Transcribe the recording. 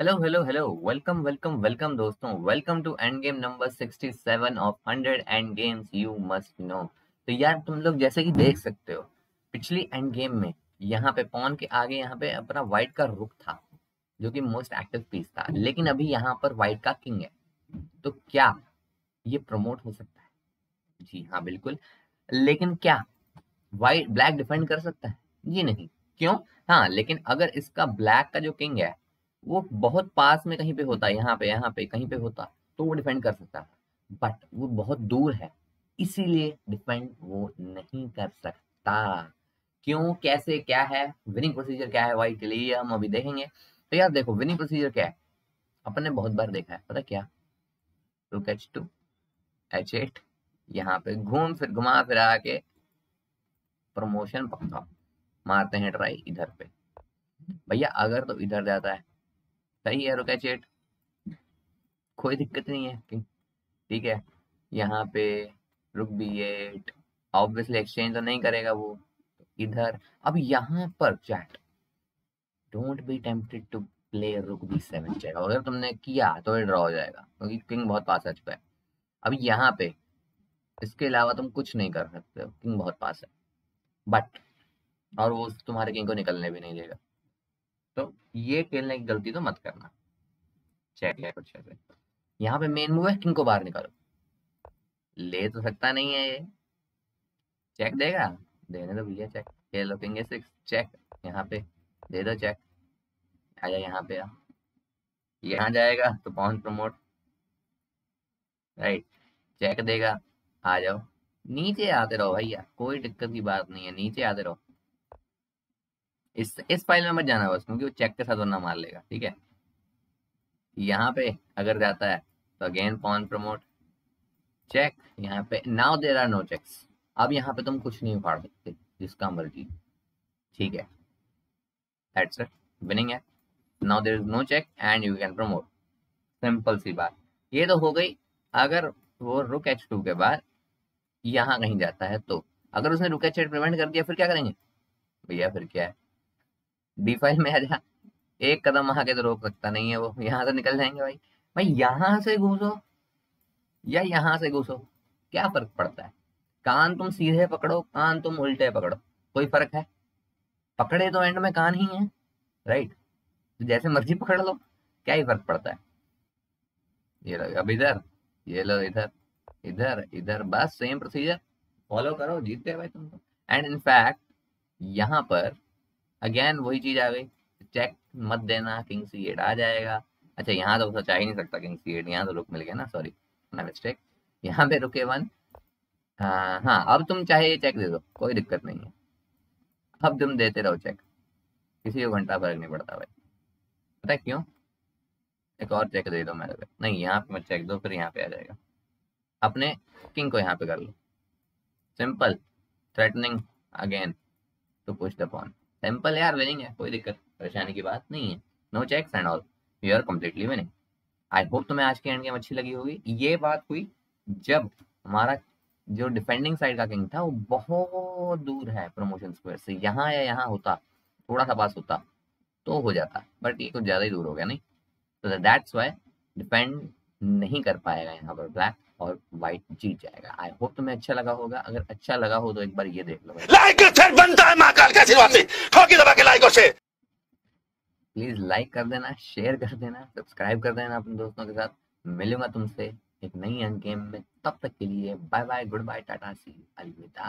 Hello hello hello welcome welcome welcome दोस्तों. Welcome to endgame number 67 of 100 endgames you must know तो यार, तुम लोग जैसे कि देख सकते हो, पिछली एंड गेम में यहाँ पे पॉन के आगे यहाँ पे अपना वाइट का रुक था, जो कि मोस्ट एक्टिव पीस था। लेकिन अभी यहाँ पर वाइट का किंग है। तो क्या ये प्रमोट हो सकता है? जी हाँ बिल्कुल। लेकिन क्या वाइट ब्लैक डिफेंड कर सकता है? जी नहीं। क्यों? हाँ लेकिन अगर इसका ब्लैक का जो किंग है वो बहुत पास में कहीं पे होता है यहाँ पे यहाँ पे, कहीं पे होता तो वो डिफेंड कर सकता बट वो बहुत दूर है, इसीलिए डिफेंड वो नहीं कर सकता। क्यों, कैसे, क्या है? विनिंग प्रोसीजर क्या है वाइट के लिए हम अभी देखेंगे। तो यार देखो विनिंग प्रोसीजर क्या है? अपन ने बहुत बार देखा है, पता क्या? रुक एच टू एच एट यहाँ पे घूम, फिर घुमा, फिर आके प्रमोशन पक्का। मारते हैं ट्राई इधर पे। भैया, अगर तो इधर जाता है। सही है रुका चेट। कोई दिक्कत नहीं है ठीक है, यहाँ पे रुक बी एट ऑब्वियसली एक्सचेंज तो नहीं करेगा वो, इधर। अब यहाँ पर chat. Don't be tempted to play rook B seven check अगर तुमने किया तो ये ड्रॉ हो जाएगा, क्योंकि किंग बहुत पास आ चुका है अब यहाँ पे, इसके अलावा तुम कुछ नहीं कर सकते हो किंग बहुत पास है। बट और वो तुम्हारे किंग को निकलने भी नहीं देगा। तो ये खेलने की गलती तो मत करना। है कुछ ऐसे। यहाँ पे मेन मूव है, किंग को बाहर निकालो। ले तो सकता नहीं है ये। चेक देगा? देने दो भैया चेक खेलो किंग सिक्स चेक यहाँ पे। दे दो चेक आ जा यहाँ पे। यहाँ जाएगा? तो पॉन प्रमोट राइट चेक देगा। आ जाओ। नीचे आते रहो भैया। कोई दिक्कत की बात नहीं है। नीचे आते रहो। इस इस फ़ाइल में मत जाना बस, क्योंकि वो चेक के साथ वरना मार लेगा, ठीक है? यहाँ पे अगर जाता है तो अगेन पॉन प्रमोट चेक यहाँ पे now there are no checks अब यहाँ पे तुम कुछ नहीं उखाड़ सकते, जिसका मर्ज़ी, ठीक है? दैट्स इट विनिंग है। Now there is no check and you can promote simple सी बात। ये तो हो गई, अगर वो रुक एच टू के बाद यहाँ कहीं जाता है तो। अगर उसने रुक एच प्रिवेंट कर दिया, फिर क्या करेंगे? भैया, फिर क्या है? डी फाइव में आ जा। एक कदम वहाँ के तो रोक सकता नहीं है वो। यहाँ से निकल जाएँगे भाई। भाई यहाँ से घुसो। या यहाँ से घुसो। क्या फ़र्क पड़ता है? कान तुम सीधे पकड़ो, कान तुम उल्टे पकड़ो। कोई फ़र्क है? पकड़े तो एंड में कान ही है राइट तो जैसे मर्ज़ी पकड़ लो। क्या ही फ़र्क पड़ता है? ये लो, अब इधर, ये लो इधर इधर इधर, बस सेम प्रोसीजर फॉलो करो जीत गए भाई तुम तो। एंड इनफैक्ट यहाँ पर अगेन वही चीज़ आ गई। चेक मत देना किंग सी एट आ जाएगा। अच्छा यहाँ तो सोचा ही नहीं सकता किंग सी एट यहाँ तो रुक मिल गया ना सॉरी मिस्टेक यहाँ पे रुके वन हाँ हाँ अब तुम चाहे चेक दे दो, कोई दिक्कत नहीं है। अब तुम देते रहो चेक किसी को घंटा फ़र्क नहीं पड़ता भाई। पता है क्यों? एक और चेक दे दो मेरे को नहीं, यहाँ पे मत चेक दो, फिर यहाँ पे आ जाएगा। अपने किंग को यहाँ पे कर लो। Simple threatening again to push the pawn simple यार विनिंग है, कोई दिक्कत, परेशानी की बात नहीं है। No checks and all you are completely winning I hope तुम्हें आज की एंड गेम अच्छी लगी होगी। ये बात हुई जब हमारा जो डिफेंडिंग साइड का किंग था, वो बहुत दूर है प्रमोशन स्क्वायर से। यहाँ या यहाँ होता, थोड़ा सा पास होता तो हो जाता। बट ये कुछ ज़्यादा ही दूर हो गया, नहीं? तो दैट्स वाई डिपेंड नहीं कर पाएगा यहाँ पर ब्लैक और व्हाइट जीत जाएगा। आई होप तुम्हें अच्छा लगा होगा। अगर अच्छा लगा हो तो एक बार ये देख लो लाइक बनता है महाकाल का आशीर्वाद से ठोकी दबा के लाइक और शेयर प्लीज़ लाइक कर देना शेयर कर देना सब्सक्राइब कर देना अपने दोस्तों के साथ। मिलूँगा तुमसे एक नई गेम में। तब तक के लिए bye bye good bye Tata सी अलविदा।